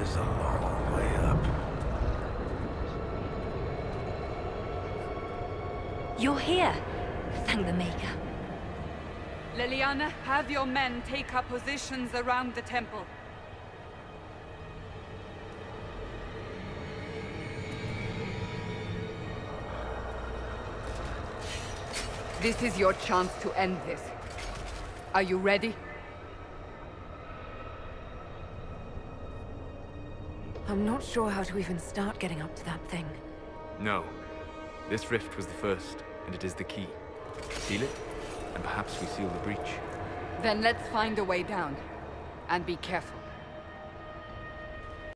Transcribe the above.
is a long way up. You're here. Thank the Maker. Leliana, have your men take up positions around the temple. This is your chance to end this. Are you ready? I'm not sure how to even start getting up to that thing. No. This rift was the first, and it is the key. Seal it, and perhaps we seal the breach. Then let's find a way down. And be careful.